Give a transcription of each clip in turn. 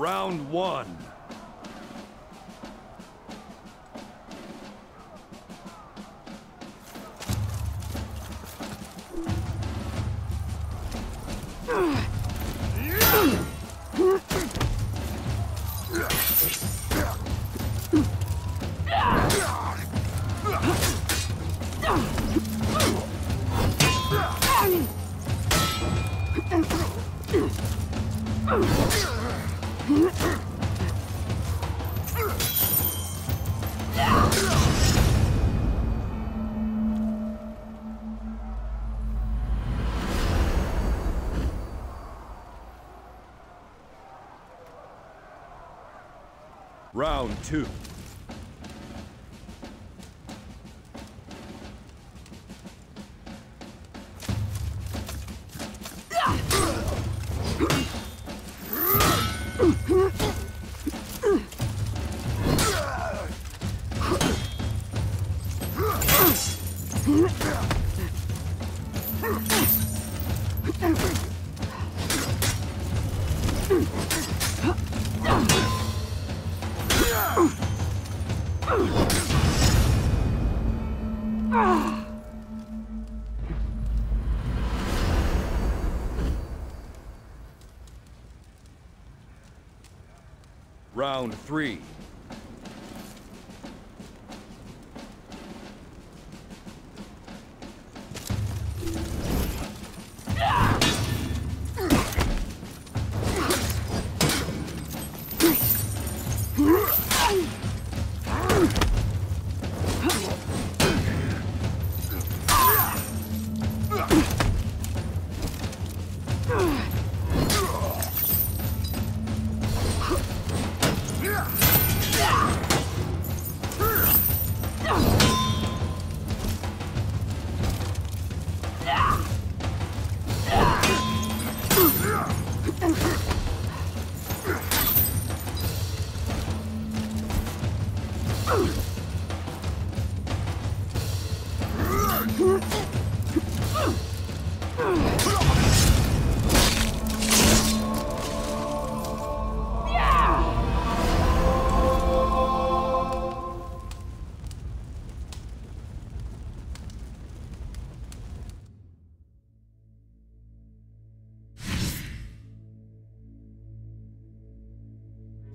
Round one. Round three.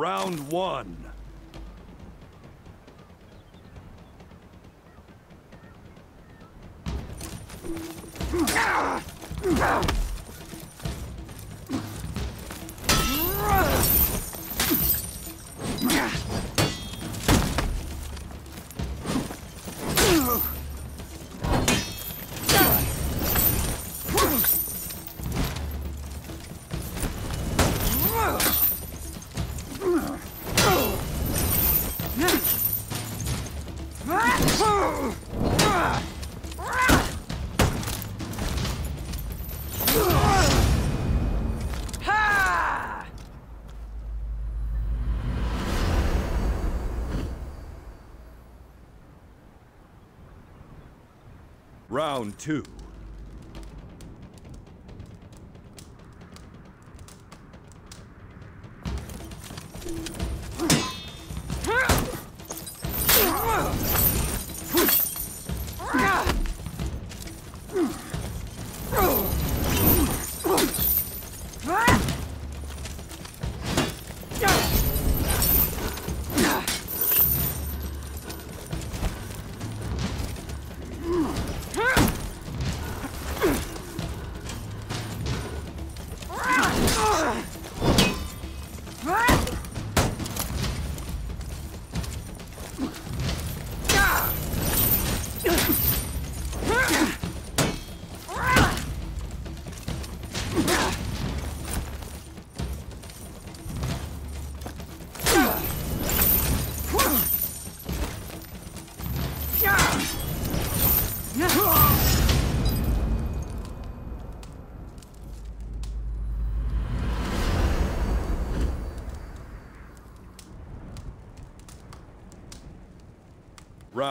Round one. Round two.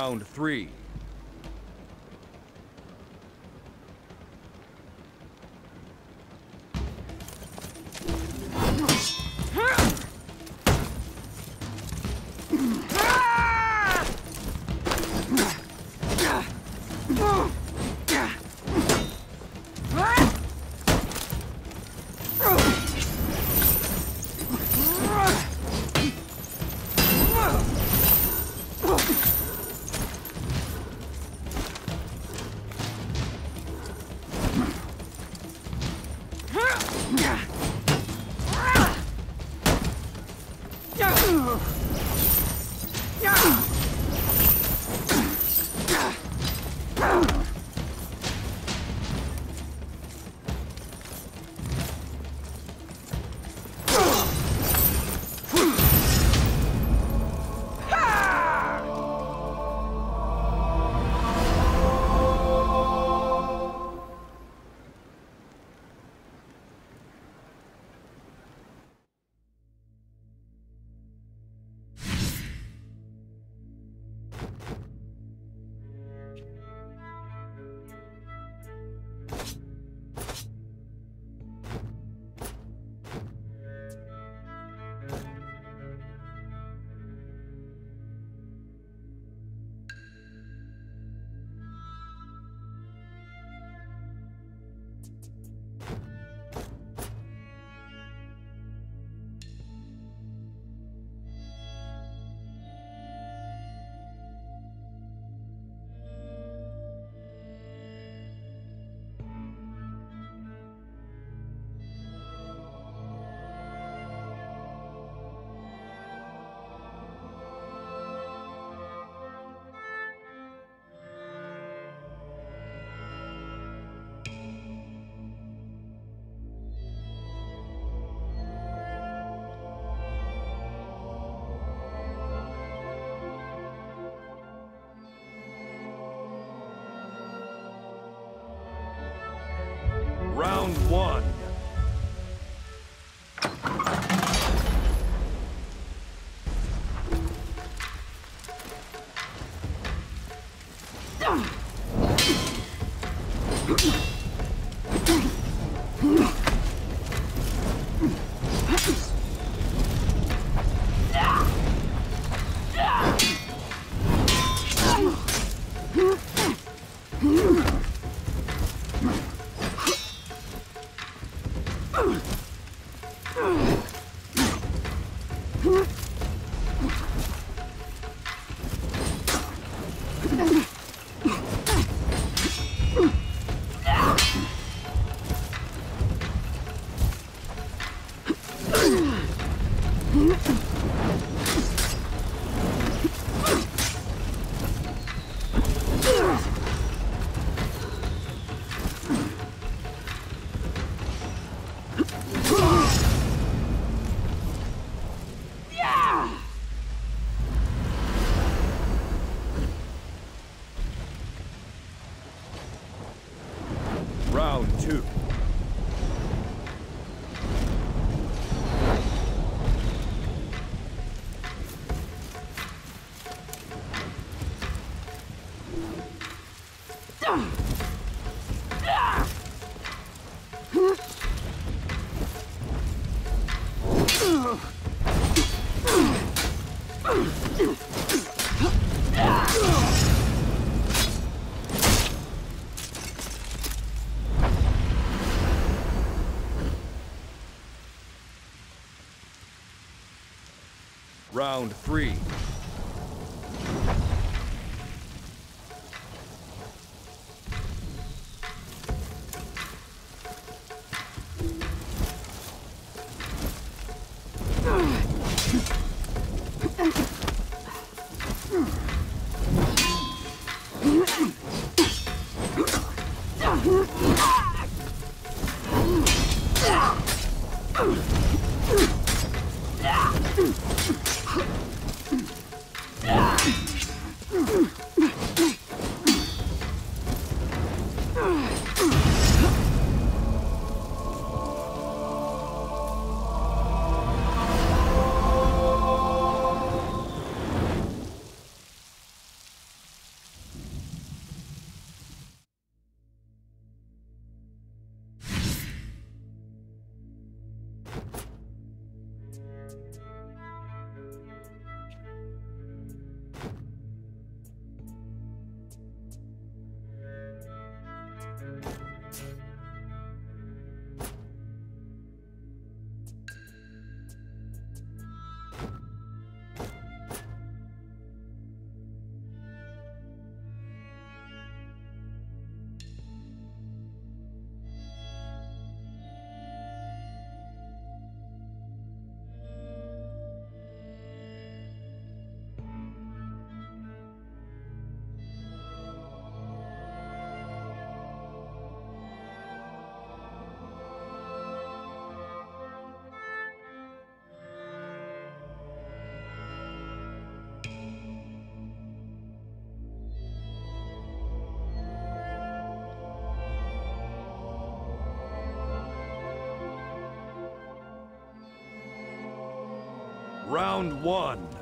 Round three. One. Round three. Round one.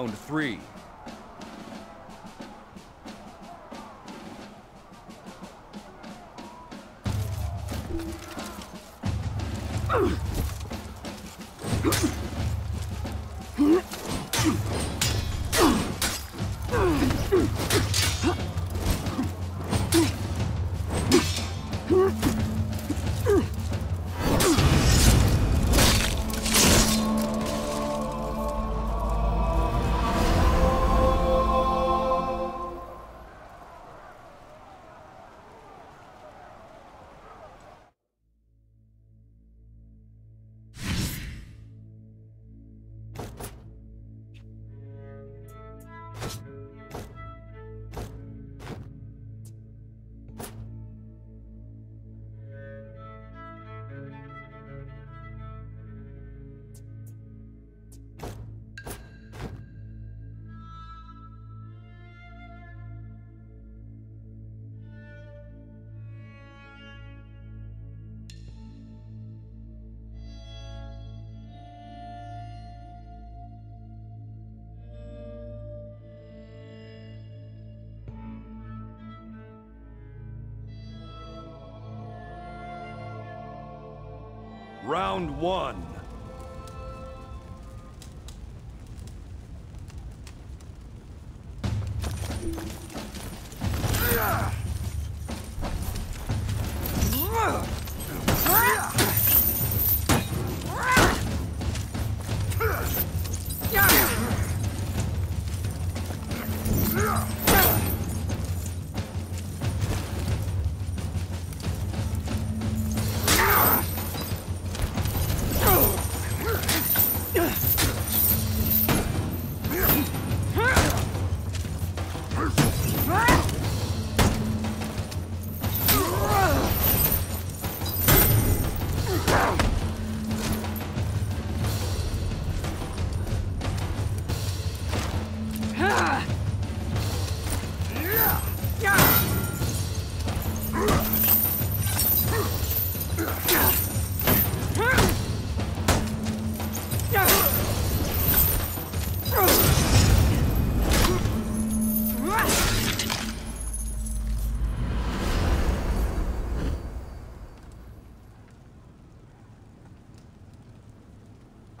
Round three. Round one.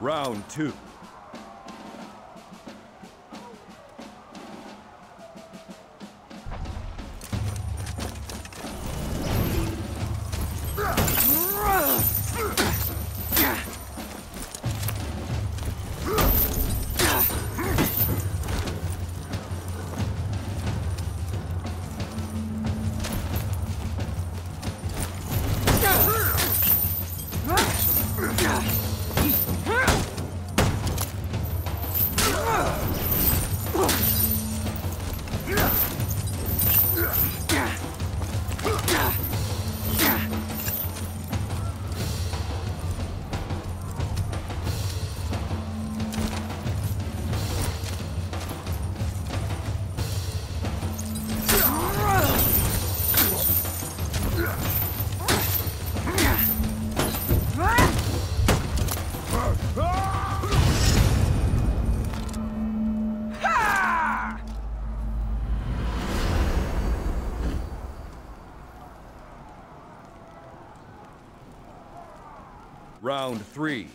Round two. Round three.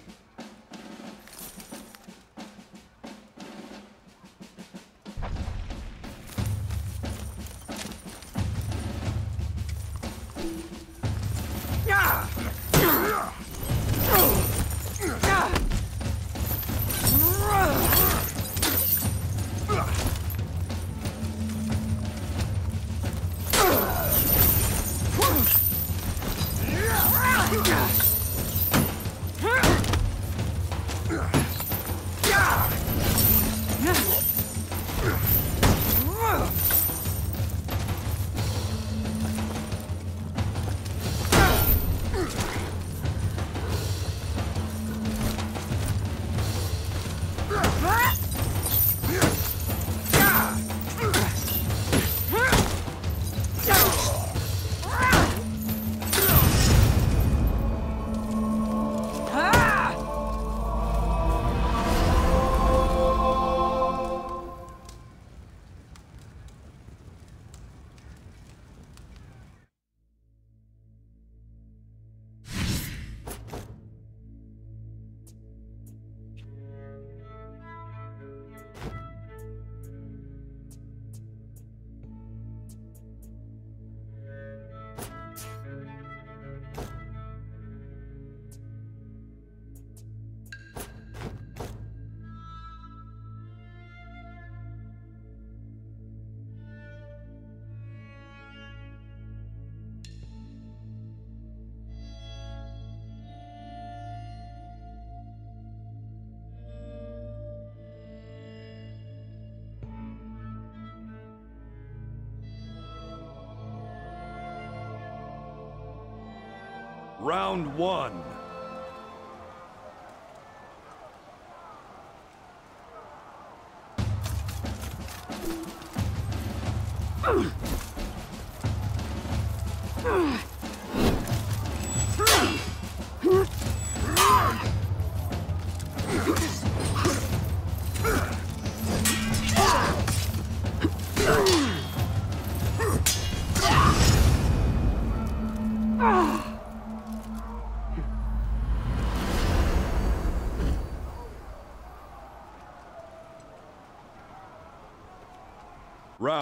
Round one.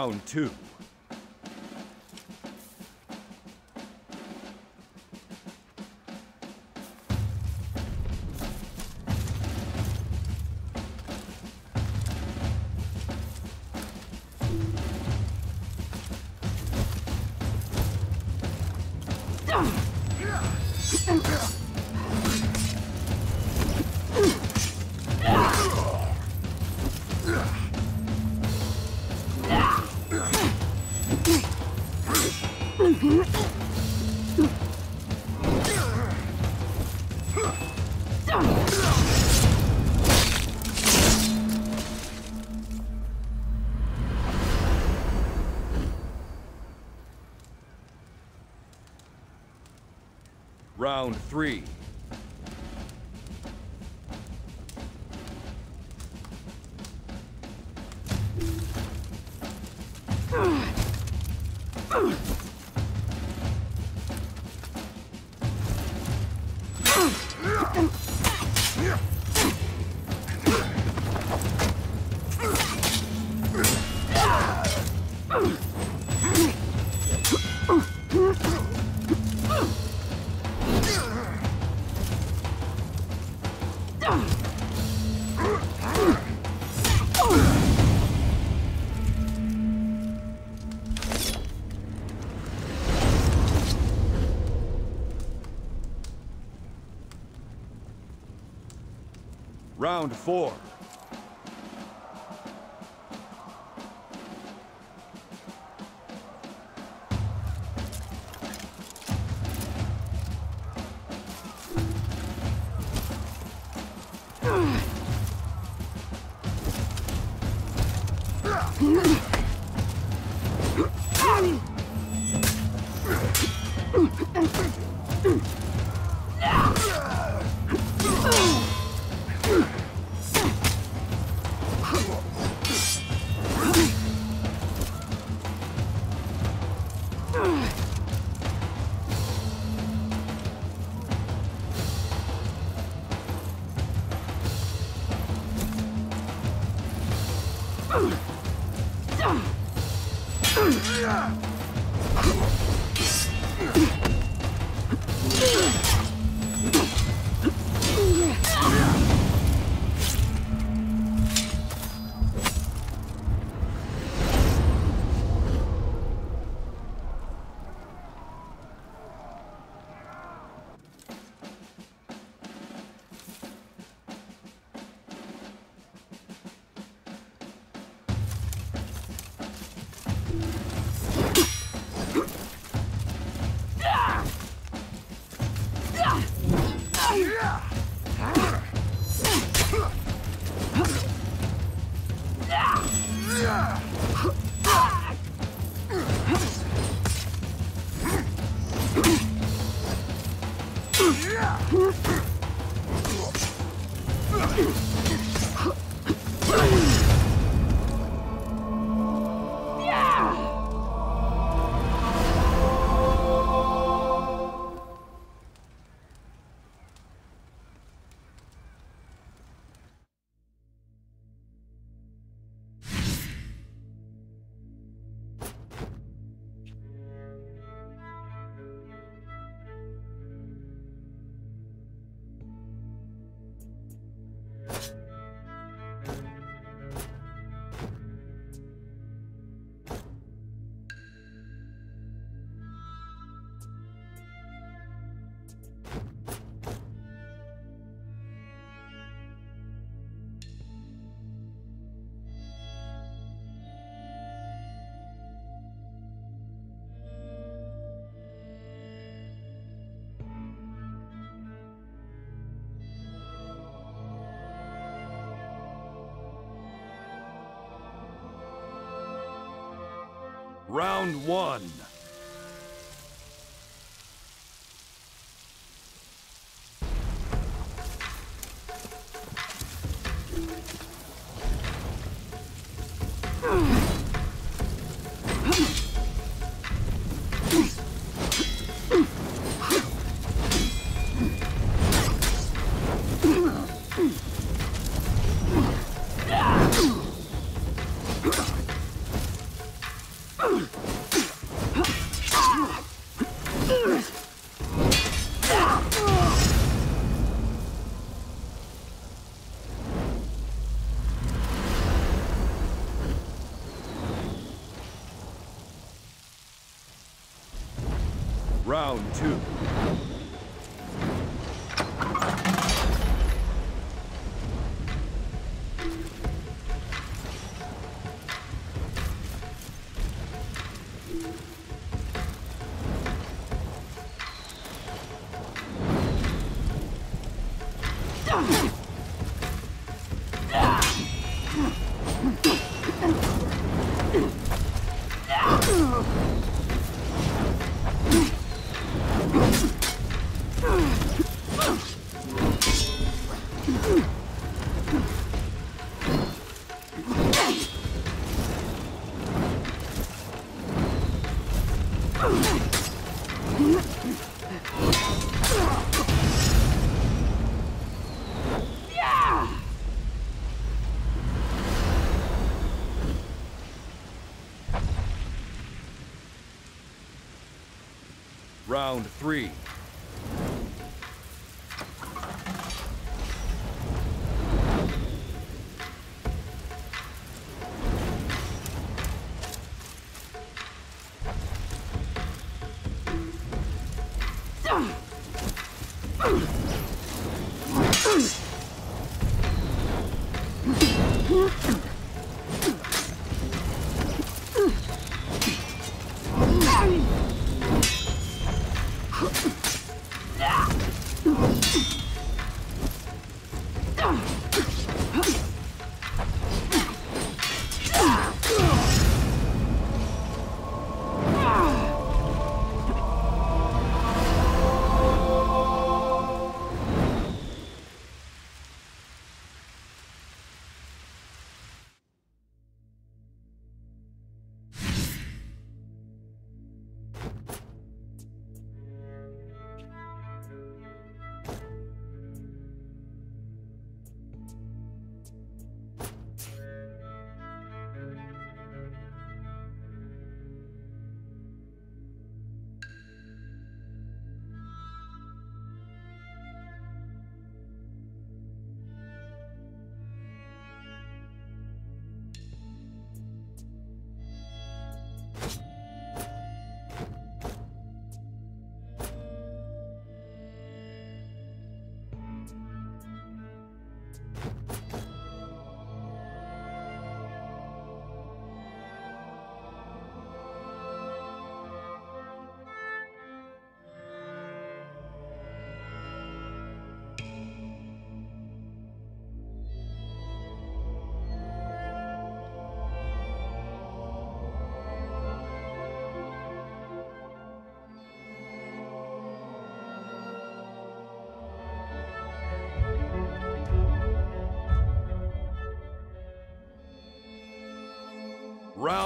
Round two. Round three. Round four. Round one. Three.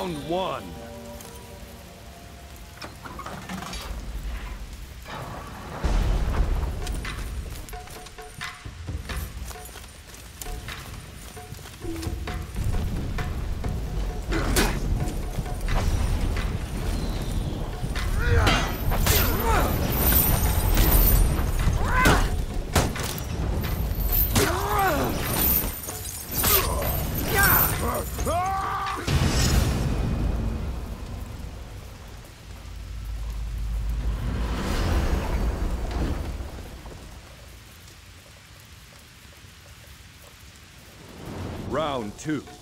Round one. Two.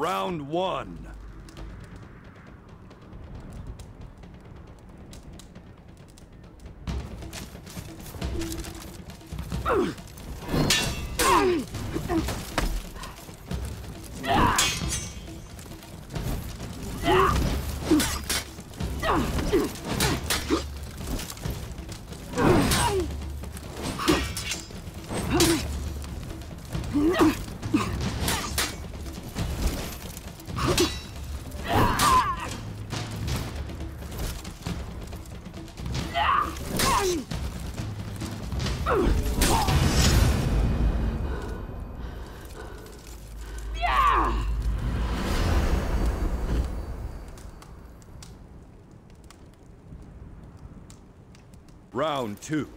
Round one. Round two.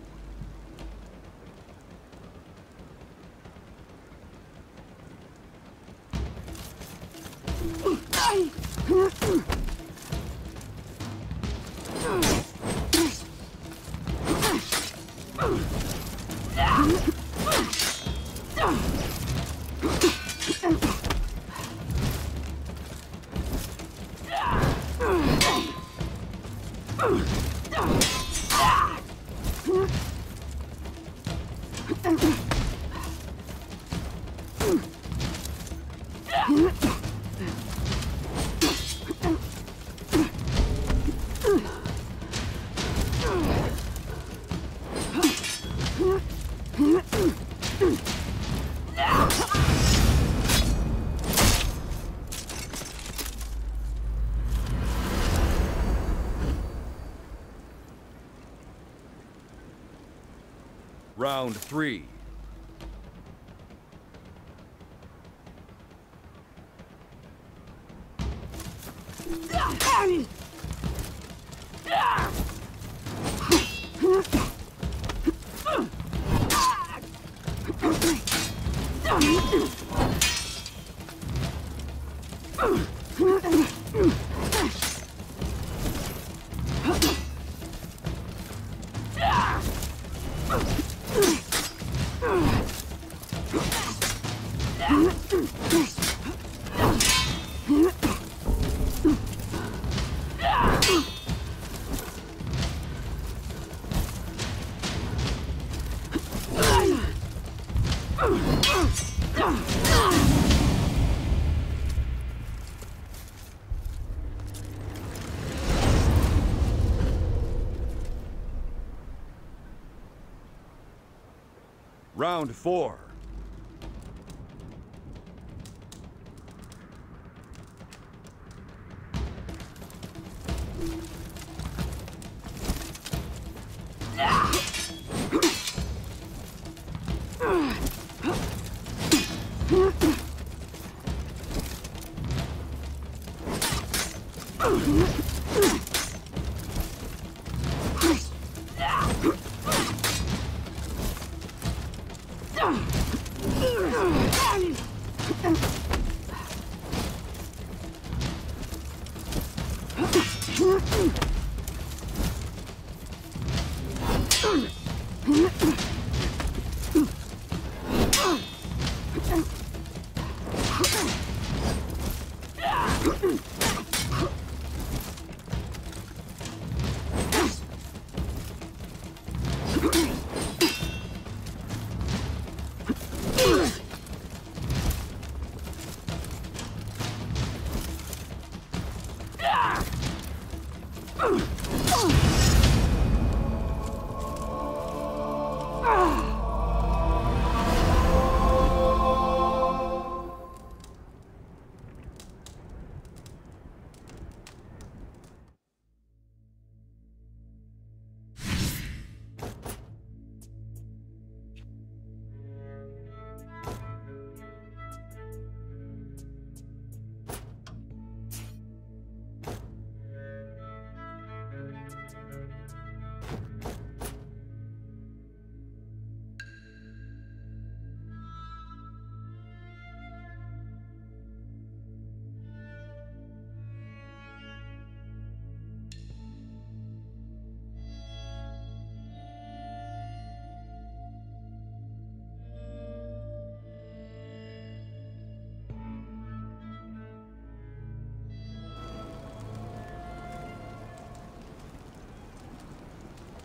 Round three. Round four.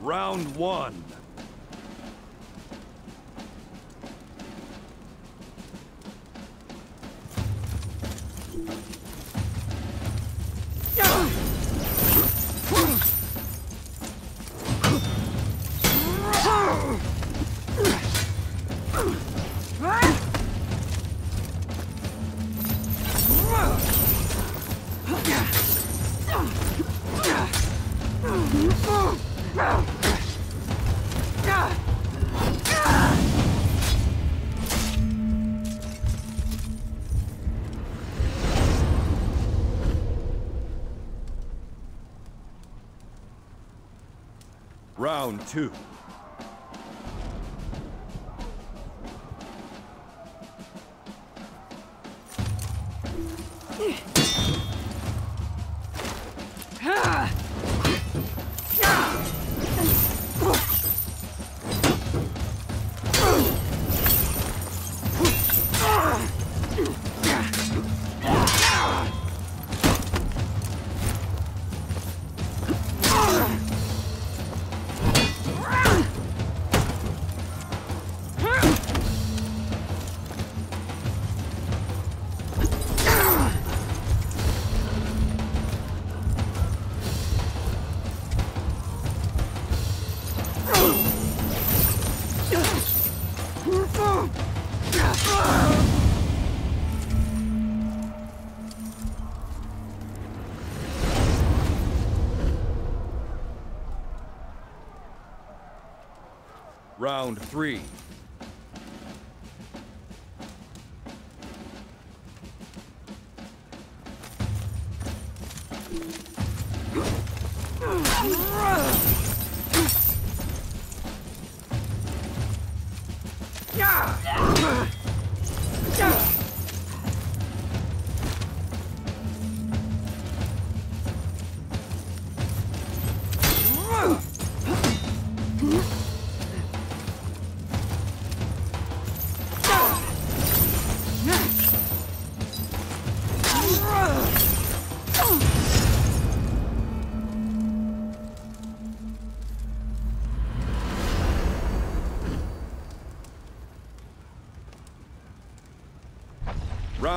Round one. Two. Round three.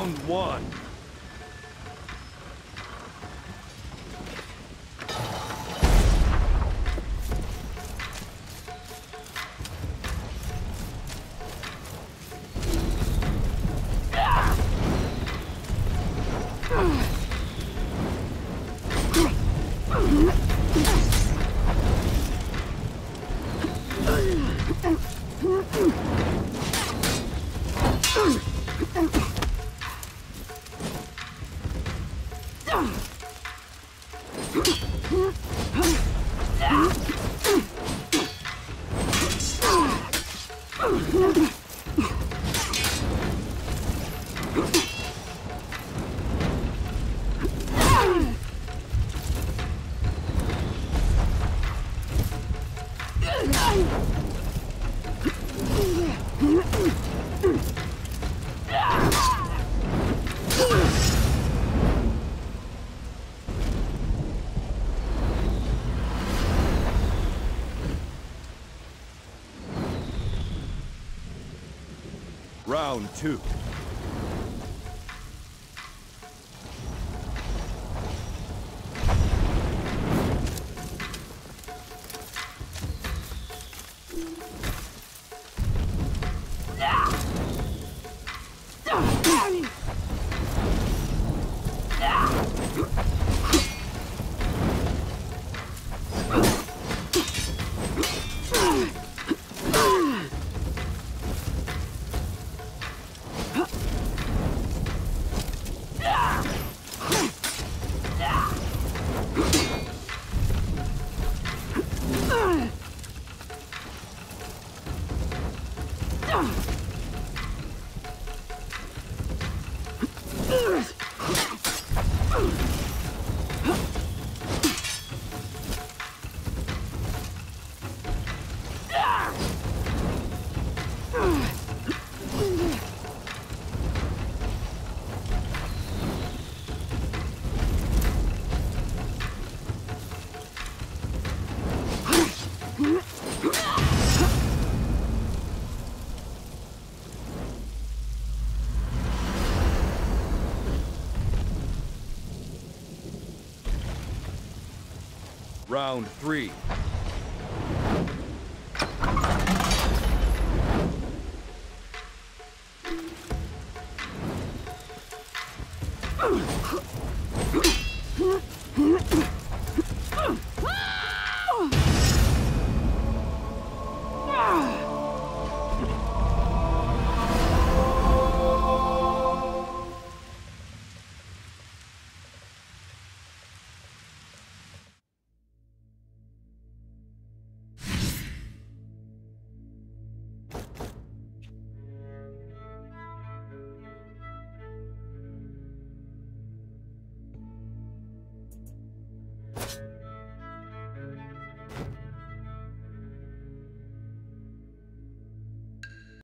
Round one. Round two. Ugh. Round three.